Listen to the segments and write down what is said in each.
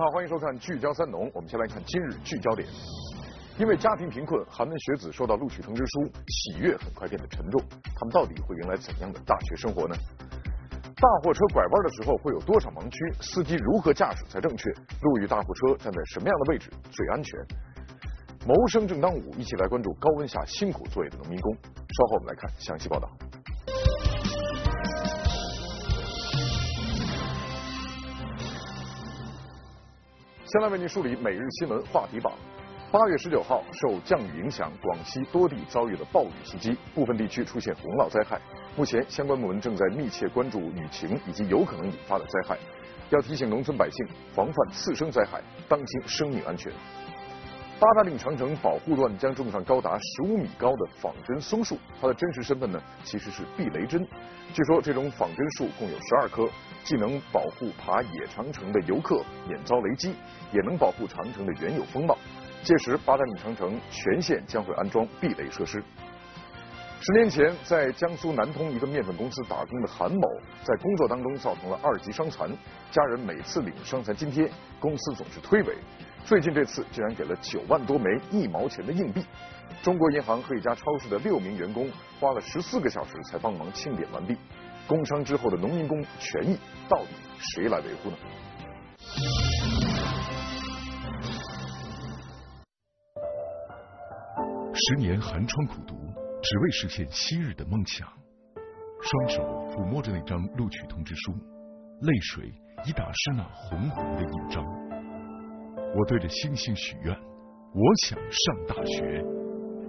好，欢迎收看《聚焦三农》。我们先来看今日聚焦点。因为家庭贫困，寒门学子收到录取通知书，喜悦很快变得沉重。他们到底会迎来怎样的大学生活呢？大货车拐弯的时候会有多少盲区？司机如何驾驶才正确？路遇大货车站在什么样的位置最安全？谋生正当午，一起来关注高温下辛苦作业的农民工。稍后我们来看详细报道。先来为您梳理每日新闻话题榜。八月十九号，受降雨影响，广西多地遭遇了暴雨袭击，部分地区出现洪涝灾害。目前，相关部门正在密切关注雨情以及有可能引发的灾害，要提醒农村百姓防范次生灾害，当心生命安全。八达岭长城保护段将种上高达十五米高的仿真松树，它的真实身份呢，其实是避雷针。据说这种仿真树共有十二棵，既能保护爬野长城的游客免遭雷击，也能保护长城的原有风貌。届时，八达岭长城全线将会安装避雷设施。十年前，在江苏南通一个面粉公司打工的韩某，在工作当中造成了二级伤残，家人每次领伤残津贴，公司总是推诿。最近这次竟然给了九万多枚一毛钱的硬币。中国银行和一家超市的六名员工花了十四个小时才帮忙清点完毕。工伤之后的农民工权益到底谁来维护呢？十年寒窗苦读，只为实现昔日的梦想。双手抚摸着那张录取通知书，泪水已打湿那红红的印章。我对着星星许愿，我想上大学。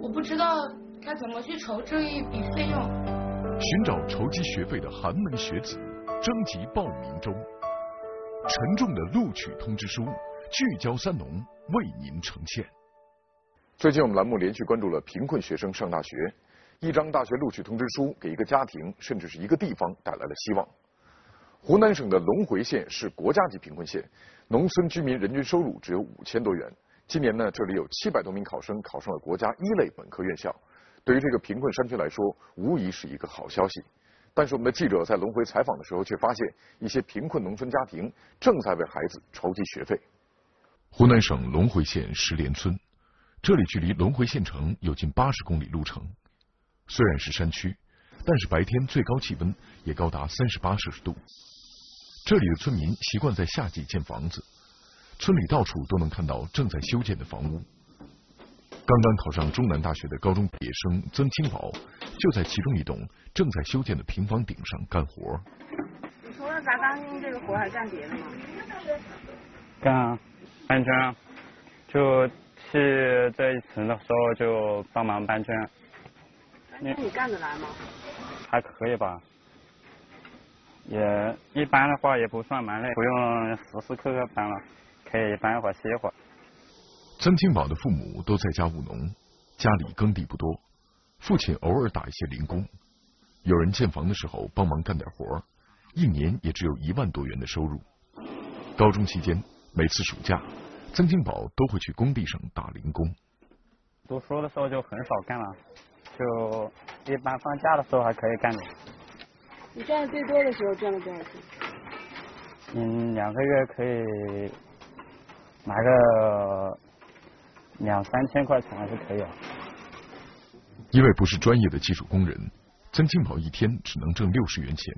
我不知道该怎么去筹这一笔费用。寻找筹集学费的寒门学子征集报名中，沉重的录取通知书，聚焦三农为您呈现。最近我们栏目连续关注了贫困学生上大学，一张大学录取通知书给一个家庭甚至是一个地方带来了希望。湖南省的隆回县是国家级贫困县，农村居民人均收入只有五千多元。今年呢，这里有七百多名考生考上了国家一类本科院校，对于这个贫困山区来说，无疑是一个好消息。但是我们的记者在隆回采访的时候，却发现一些贫困农村家庭正在为孩子筹集学费。湖南省隆回县石莲村，这里距离隆回县城有近八十公里路程，虽然是山区，但是白天最高气温也高达三十八摄氏度。这里的村民习惯在夏季建房子，村里到处都能看到正在修建的房屋。刚刚考上中南大学的高中毕业生曾清宝，就在其中一栋正在修建的平房顶上干活。你除了砸钢筋这个活，还干别的吗？干啊搬砖，就去这一层的时候就帮忙搬砖。那你干得来吗？还可以吧。也一般的话也不算蛮累，不用时时刻刻搬了，可以搬一会儿歇一会儿。曾金宝的父母都在家务农，家里耕地不多，父亲偶尔打一些零工，有人建房的时候帮忙干点活，一年也只有一万多元的收入。高中期间，每次暑假，曾金宝都会去工地上打零工。读书的时候就很少干了，就一般放假的时候还可以干点。你赚的最多的时候赚了多少钱？嗯，两个月可以拿个两三千块钱还是可以。因为不是专业的技术工人，曾清宝一天只能挣六十元钱。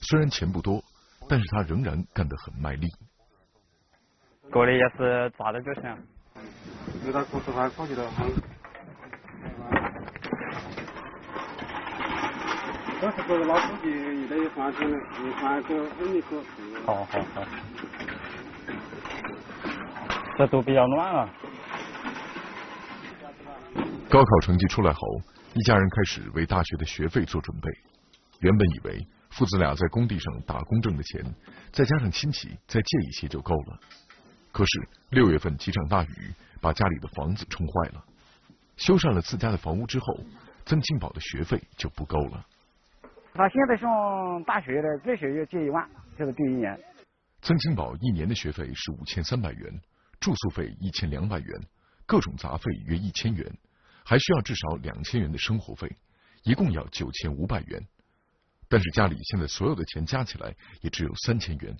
虽然钱不多，但是他仍然干得很卖力。锅里也是抓的就行。我是作为老书记，也得换成的，你换个人力可。好好好。这都比较暖了。高考成绩出来后，一家人开始为大学的学费做准备。原本以为父子俩在工地上打工挣的钱，再加上亲戚再借一些就够了。可是六月份几场大雨，把家里的房子冲坏了。修缮了自家的房屋之后，曾庆宝的学费就不够了。他现在上大学的，最少要借一万，就是第一年。曾清宝一年的学费是五千三百元，住宿费一千两百元，各种杂费约一千元，还需要至少两千元的生活费，一共要九千五百元。但是家里现在所有的钱加起来也只有三千元，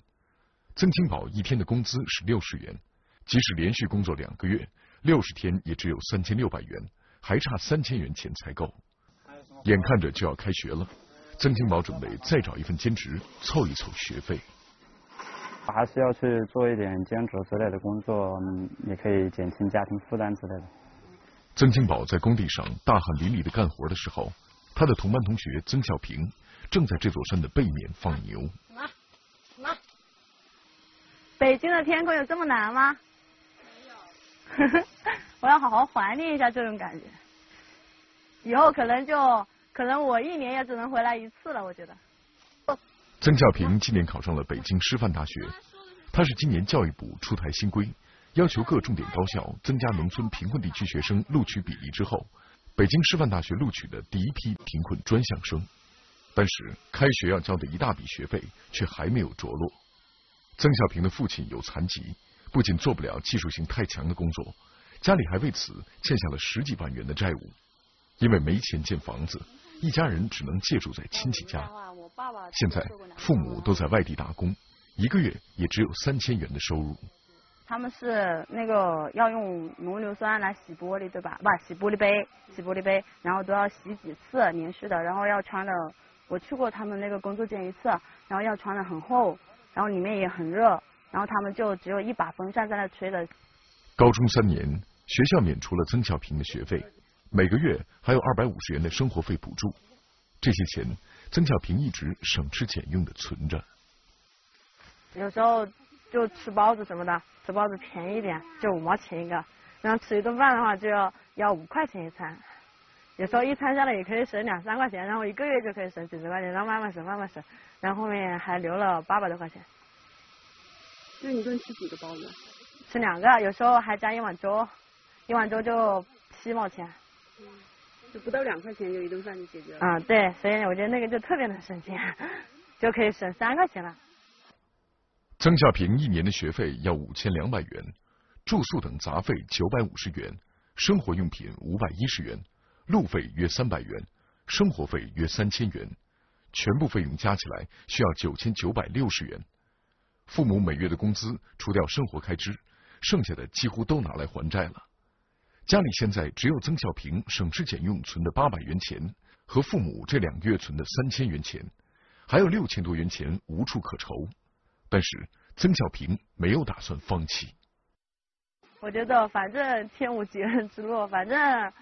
曾清宝一天的工资是六十元，即使连续工作两个月，六十天也只有三千六百元，还差三千元钱才够。眼看着就要开学了，曾金宝准备再找一份兼职凑一凑学费。还是要去做一点兼职之类的工作，也可以减轻家庭负担之类的。曾金宝在工地上大汗淋漓的干活的时候，他的同班同学曾小平正在这座山的背面放牛。北京的天空有这么蓝吗？没有。我要好好怀念一下这种感觉。以后可能就可能我一年也只能回来一次了，我觉得。曾小平今年考上了北京师范大学，他是今年教育部出台新规，要求各重点高校增加农村贫困地区学生录取比例之后，北京师范大学录取的第一批贫困专项生。但是开学要交的一大笔学费却还没有着落。曾小平的父亲有残疾，不仅做不了技术性太强的工作，家里还为此欠下了十几万元的债务。因为没钱建房子，一家人只能借住在亲戚家。现在父母都在外地打工，一个月也只有三千元的收入。他们是那个要用浓硫酸来洗玻璃，对吧？不，洗玻璃杯，洗玻璃杯，然后都要洗几次连续的，然后要穿的，我去过他们那个工作间一次，然后要穿的很厚。然后里面也很热，然后他们就只有一把风扇在那吹的。高中三年，学校免除了曾小平的学费，每个月还有二百五十元的生活费补助。这些钱，曾小平一直省吃俭用的存着。有时候就吃包子什么的，吃包子便宜一点，就五毛钱一个。然后吃一顿饭的话，就要要五块钱一餐。有时候一餐下来也可以省两三块钱，然后一个月就可以省几十块钱，然后慢慢省，慢慢省。然后后面还留了八百多块钱。那一顿吃几个包子？吃两个，有时候还加一碗粥，一碗粥就七毛钱。就不到两块钱就一顿饭就解决了。啊，对，所以我觉得那个就特别的省钱，就可以省三块钱了。曾小平一年的学费要五千两百元，住宿等杂费九百五十元，生活用品五百一十元，路费约三百元，生活费约三千元。全部费用加起来需要九千九百六十元，父母每月的工资除掉生活开支，剩下的几乎都拿来还债了。家里现在只有曾小平省吃俭用存的八百元钱和父母这两个月存的三千元钱，还有六千多元钱无处可筹。但是曾小平没有打算放弃。我觉得反正天无绝人之路，反正。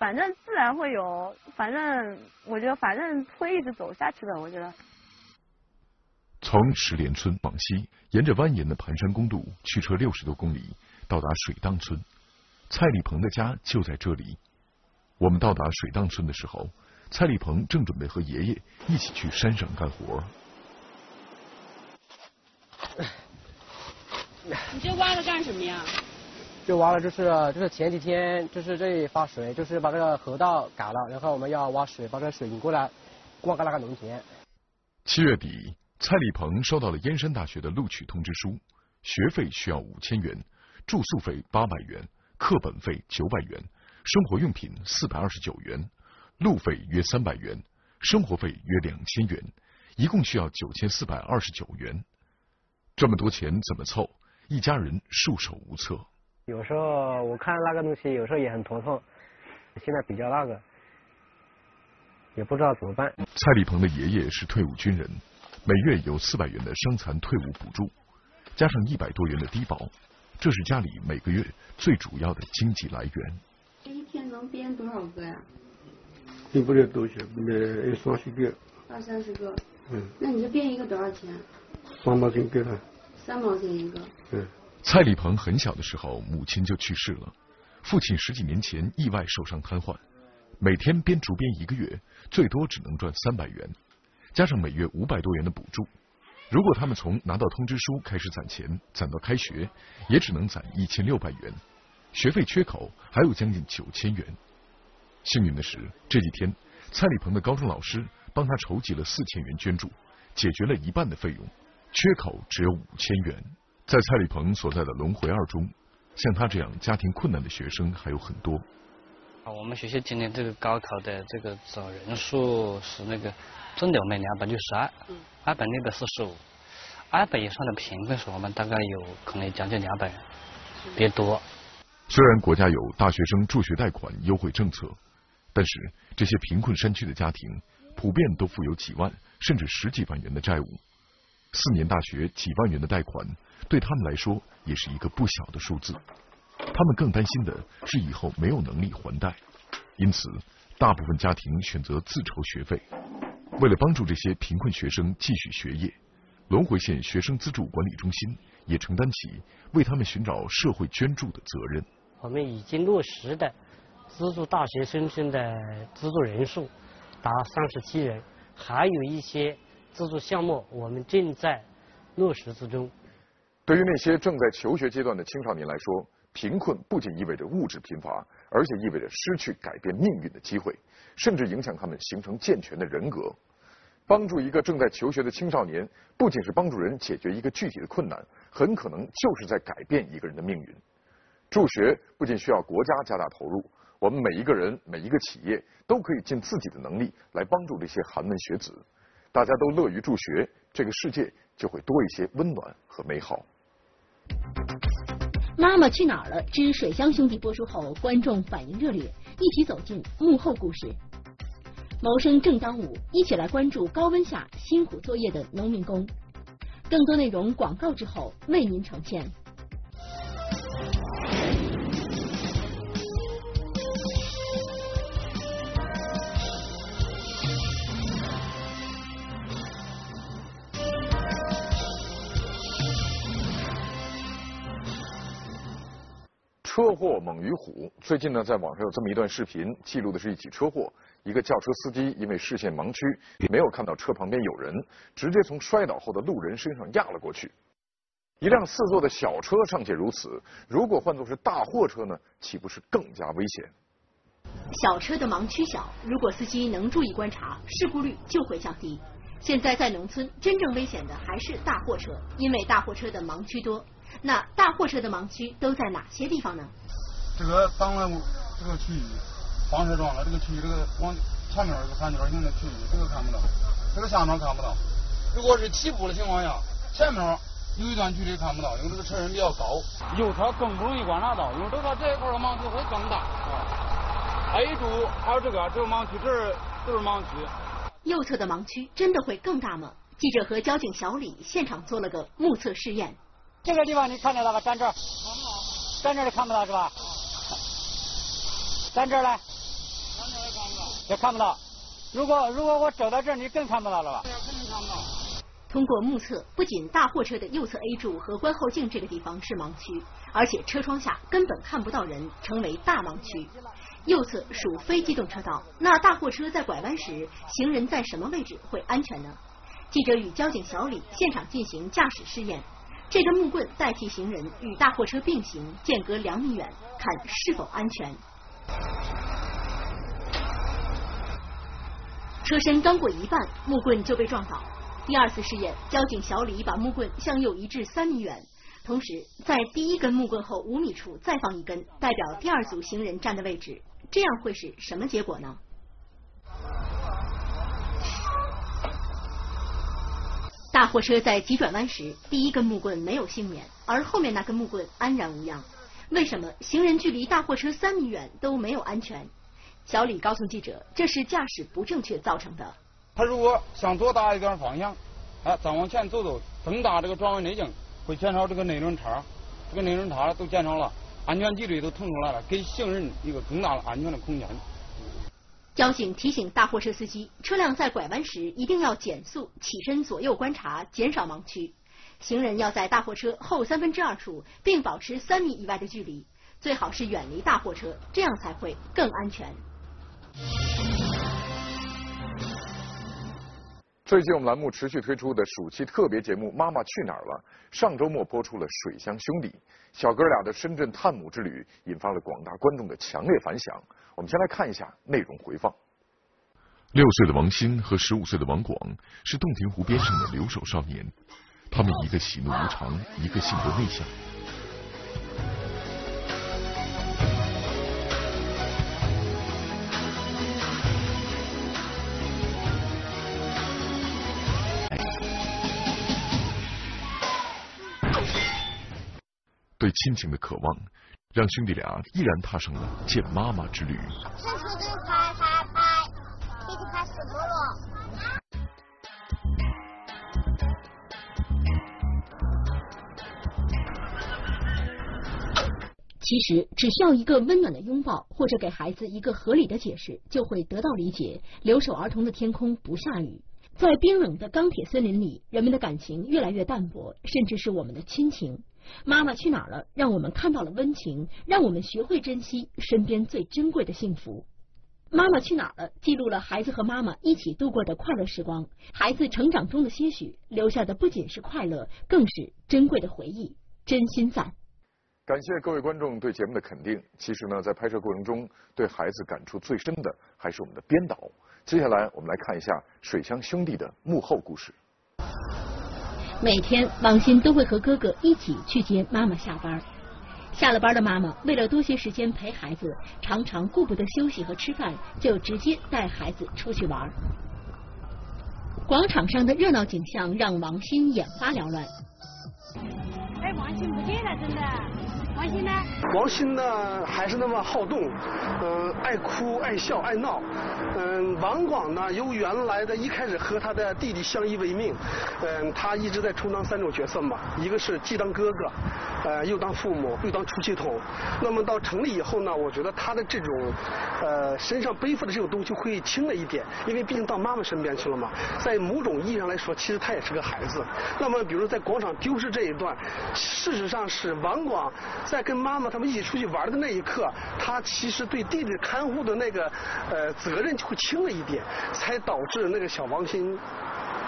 反正自然会有，反正我觉得反正会一直走下去的。我觉得。从石莲村往西，沿着蜿蜒的盘山公路，驱车六十多公里，到达水荡村。蔡立鹏的家就在这里。我们到达水荡村的时候，蔡立鹏正准备和爷爷一起去山上干活。你这挖了干什么呀？就挖了，就是就是前几天就是这里发水，就是把这个河道改了，然后我们要挖水，把这个水引过来灌溉那个农田。七月底，蔡立鹏收到了燕山大学的录取通知书，学费需要五千元，住宿费八百元，课本费九百元，生活用品四百二十九元，路费约三百元，生活费约两千元，一共需要九千四百二十九元。这么多钱怎么凑？一家人束手无策。有时候我看那个东西，有时候也很头痛。现在比较那个，也不知道怎么办。蔡立鹏的爷爷是退伍军人，每月有四百元的伤残退伍补助，加上一百多元的低保，这是家里每个月最主要的经济来源。一天能编多少个呀？编不了多少，那三十个。二三十个。嗯。那你这编一个多少钱？三毛钱一个。三毛钱一个。嗯。蔡立鹏很小的时候，母亲就去世了。父亲十几年前意外受伤瘫痪，每天编竹编一个月，最多只能赚三百元，加上每月五百多元的补助。如果他们从拿到通知书开始攒钱，攒到开学，也只能攒一千六百元，学费缺口还有将近九千元。幸运的是，这几天蔡立鹏的高中老师帮他筹集了四千元捐助，解决了一半的费用，缺口只有五千元。在蔡立鹏所在的龙回二中，像他这样家庭困难的学生还有很多。啊，我们学校今年这个高考的这个总人数是那个中流每两百六十二，二百六百四十五，二百以上的贫困户，我们大概有可能将近两百人，别多。虽然国家有大学生助学贷款优惠政策，但是这些贫困山区的家庭普遍都负有几万甚至十几万元的债务。四年大学几万元的贷款，对他们来说也是一个不小的数字。他们更担心的是以后没有能力还贷，因此大部分家庭选择自筹学费。为了帮助这些贫困学生继续学业，轮回县学生资助管理中心也承担起为他们寻找社会捐助的责任。我们已经落实的资助大学生生的资助人数达三十七人，还有一些。资助项目我们正在落实之中。对于那些正在求学阶段的青少年来说，贫困不仅意味着物质贫乏，而且意味着失去改变命运的机会，甚至影响他们形成健全的人格。帮助一个正在求学的青少年，不仅是帮助人解决一个具体的困难，很可能就是在改变一个人的命运。助学不仅需要国家加大投入，我们每一个人、每一个企业都可以尽自己的能力来帮助这些寒门学子。大家都乐于助学，这个世界就会多一些温暖和美好。《妈妈去哪儿了》之水乡兄弟播出后，观众反应热烈，一起走进幕后故事。谋生正当午，一起来关注高温下辛苦作业的农民工。更多内容广告之后为您呈现。车祸猛于虎。最近呢，在网上有这么一段视频，记录的是一起车祸。一个轿车司机因为视线盲区，没有看到车旁边有人，直接从摔倒后的路人身上压了过去。一辆四座的小车尚且如此，如果换作是大货车呢，岂不是更加危险？小车的盲区小，如果司机能注意观察，事故率就会降低。现在在农村，真正危险的还是大货车，因为大货车的盲区多。那大货车的盲区都在哪些地方呢？这个挡了这个区域，放射状的这个区域，这个往前面这个三角形的区域，这个看不到，这个下面看不到。如果是起步的情况下，前面有一段距离看不到，因为这个车身比较高，右侧更不容易观察到，因为都说这一块的盲区会更大。A 柱还有这个这个盲区，这是都是盲区。右侧的盲区真的会更大吗？记者和交警小李现场做了个目测试验。这个地方你看得到吧？站这儿，站这儿看不到是吧？站这儿来，也看不到。如果如果我走到这儿，你更看不到了吧？通过目测，不仅大货车的右侧 A 柱和观后镜这个地方是盲区，而且车窗下根本看不到人，成为大盲区。右侧属非机动车道，那大货车在拐弯时，行人在什么位置会安全呢？记者与交警小李现场进行驾驶试验。这根木棍代替行人与大货车并行，间隔两米远，看是否安全。车身刚过一半，木棍就被撞倒。第二次试验，交警小李把木棍向右移至三米远，同时在第一根木棍后五米处再放一根，代表第二组行人站的位置。这样会是什么结果呢？大货车在急转弯时，第一根木棍没有幸免，而后面那根木棍安然无恙。为什么行人距离大货车三米远都没有安全？小李告诉记者，这是驾驶不正确造成的。他如果向左打一点方向，啊，再往前走走，增大这个转弯内径，会减少这个内轮差，这个内轮差都减少了，安全距离都腾出来了，给行人一个更大的安全的空间。交警提醒大货车司机，车辆在拐弯时一定要减速，起身左右观察，减少盲区。行人要在大货车后三分之二处，并保持三米以外的距离，最好是远离大货车，这样才会更安全。最近我们栏目持续推出的暑期特别节目《妈妈去哪儿了》，上周末播出了《水乡兄弟》，小哥俩的深圳探母之旅引发了广大观众的强烈反响。我们先来看一下内容回放。六岁的王鑫和十五岁的王广是洞庭湖边上的留守少年，他们一个喜怒无常，一个性格内向。对亲情的渴望，让兄弟俩毅然踏上了见妈妈之旅。其实，只需要一个温暖的拥抱，或者给孩子一个合理的解释，就会得到理解。留守儿童的天空不下雨，在冰冷的钢铁森林里，人们的感情越来越淡薄，甚至是我们的亲情。妈妈去哪儿了？让我们看到了温情，让我们学会珍惜身边最珍贵的幸福。妈妈去哪儿了？记录了孩子和妈妈一起度过的快乐时光，孩子成长中的些许，留下的不仅是快乐，更是珍贵的回忆。真心赞。感谢各位观众对节目的肯定。其实呢，在拍摄过程中，对孩子感触最深的还是我们的编导。接下来，我们来看一下水乡兄弟的幕后故事。每天，王鑫都会和哥哥一起去接妈妈下班。下了班的妈妈为了多些时间陪孩子，常常顾不得休息和吃饭，就直接带孩子出去玩。广场上的热闹景象让王鑫眼花缭乱。哎，王鑫不见了，真的。王鑫呢？王鑫呢，还是那么好动，嗯，爱哭、爱笑、爱闹。嗯，王广呢，由原来的一开始和他的弟弟相依为命，嗯，他一直在充当三种角色嘛，一个是既当哥哥，呃，又当父母，又当出气筒。那么到城里以后呢，我觉得他的这种呃身上背负的这种东西会轻了一点，因为毕竟到妈妈身边去了嘛。在某种意义上来说，其实他也是个孩子。那么，比如在广场丢失这一段，事实上是王广。在跟妈妈他们一起出去玩的那一刻，他其实对弟弟看护的那个呃责任就会轻了一点，才导致那个小王鑫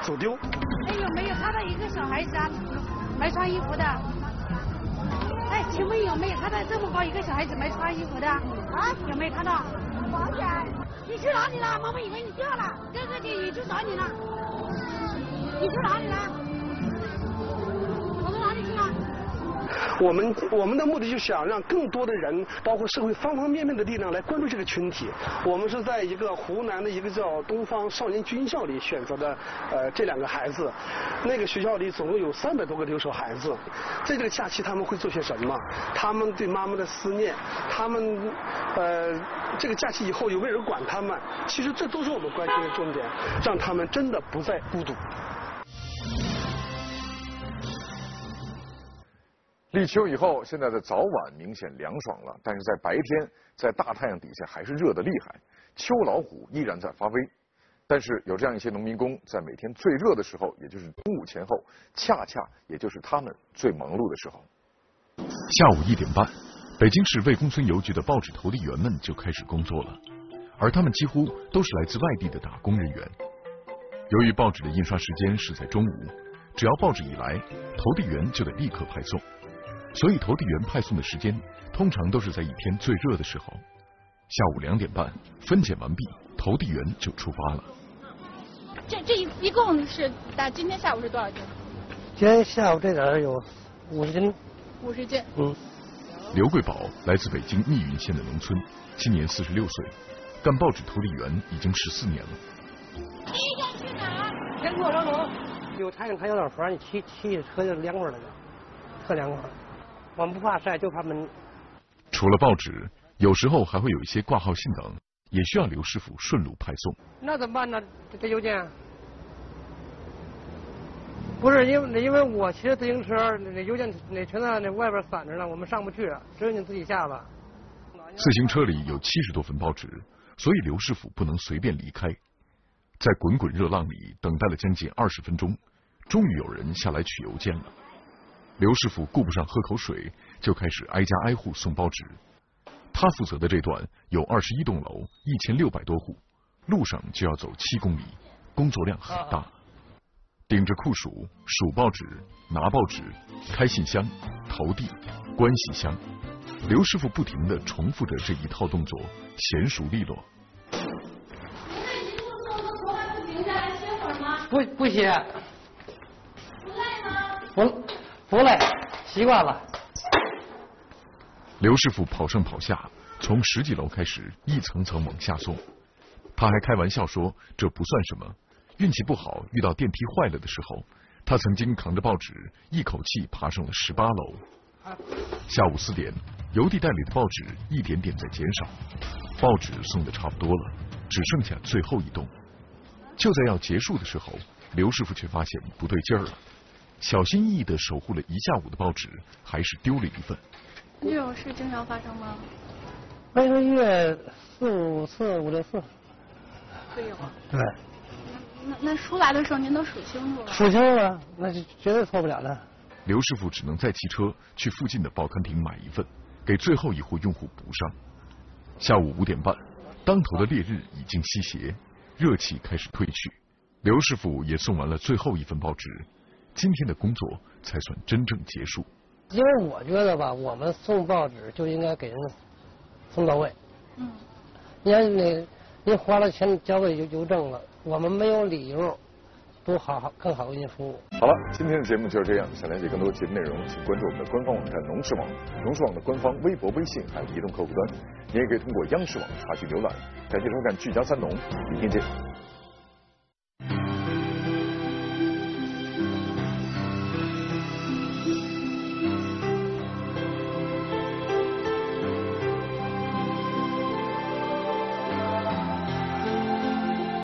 走丢。哎，有没有看到一个小孩子啊，没穿衣服的？哎，请问有没有看到这么高一个小孩子没穿衣服的？啊，有没有看到？王姐，你去哪里了？妈妈以为你掉了，哥哥姐姐去找你了。你去哪里了？我们我们的目的就想让更多的人，包括社会方方面面的力量来关注这个群体。我们是在一个湖南的一个叫东方少年军校里选择的呃这两个孩子。那个学校里总共有三百多个留守孩子，在这个假期他们会做些什么？他们对妈妈的思念，他们呃这个假期以后有没有人管他们？其实这都是我们关心的重点，让他们真的不再孤独。立秋以后，现在的早晚明显凉爽了，但是在白天，在大太阳底下还是热的厉害。秋老虎依然在发威，但是有这样一些农民工，在每天最热的时候，也就是中午前后，恰恰也就是他们最忙碌的时候。下午一点半，北京市魏公村邮局的报纸投递员们就开始工作了，而他们几乎都是来自外地的打工人员。由于报纸的印刷时间是在中午，只要报纸一来，投递员就得立刻派送。所以投递员派送的时间通常都是在一天最热的时候，下午两点半分拣完毕，投递员就出发了。这这一一共是打今天下午是多少斤？今天下午这点有五十斤。五十斤。嗯。刘贵宝来自北京密云县的农村，今年四十六岁，干报纸投递员已经十四年了。第一天去哪？天阔上楼。有太阳，太阳暖和，你骑骑车就凉快了就，特凉快。我们不怕晒，就怕闷。除了报纸，有时候还会有一些挂号信等，也需要刘师傅顺路派送。那怎么办呢？这邮件？不是因为因为我骑着自行车，那邮件那全在那外边散着呢，我们上不去，只有你自己下吧。自行车里有七十多份报纸，所以刘师傅不能随便离开。在滚滚热浪里等待了将近二十分钟，终于有人下来取邮件了。刘师傅顾不上喝口水，就开始挨家挨户送报纸。他负责的这段有二十一栋楼，一千六百多户，路上就要走七公里，工作量很大。顶着酷暑，数报纸、拿报纸、开信箱、投递、关信箱，刘师傅不停的重复着这一套动作，娴熟利落。不不歇。不累吗？不。不累，习惯了。刘师傅跑上跑下，从十几楼开始一层层往下送。他还开玩笑说这不算什么，运气不好遇到电梯坏了的时候，他曾经扛着报纸一口气爬上了十八楼。下午四点，邮递袋里的报纸一点点在减少，报纸送的差不多了，只剩下最后一栋。就在要结束的时候，刘师傅却发现不对劲儿了。小心翼翼的守护了一下午的报纸，还是丢了一份。这种事经常发生吗？每个月四五次、五六次。会有。对。那那出来的时候您都数清楚了？数清楚了，那就绝对错不了的。刘师傅只能再骑车去附近的报刊亭买一份，给最后一户用户补上。下午五点半，当头的烈日已经西斜，热气开始退去。刘师傅也送完了最后一份报纸，今天的工作才算真正结束。因为我觉得吧，我们送报纸就应该给人送到位。嗯。你看，你你花了钱交给邮邮政了，我们没有理由不好好更好为您服务。好了，今天的节目就是这样。想了解更多节目内容，请关注我们的官方网站农事网、农事网的官方微博、微信还有移动客户端。你也可以通过央视网查询浏览。感谢收看《聚焦三农》，明天见。